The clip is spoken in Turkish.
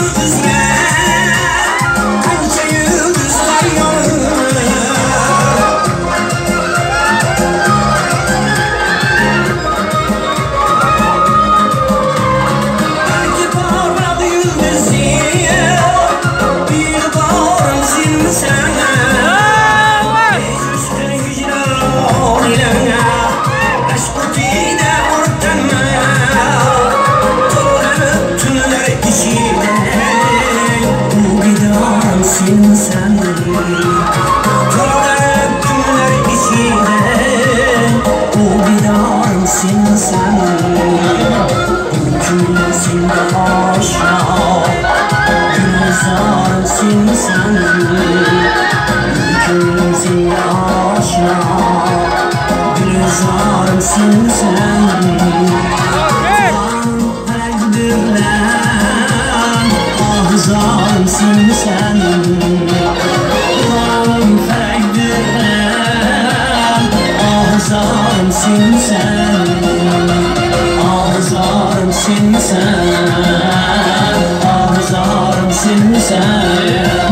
understand. misin sen? Kırlar Bu bir dar mısın sen? Mümkünlesin aşağı Gülzar mısın sen? Mümkünlesin de aşağı Gülzar mısın sen? sensin sen. Ağzarımsın sen. Ağzarımsın sen.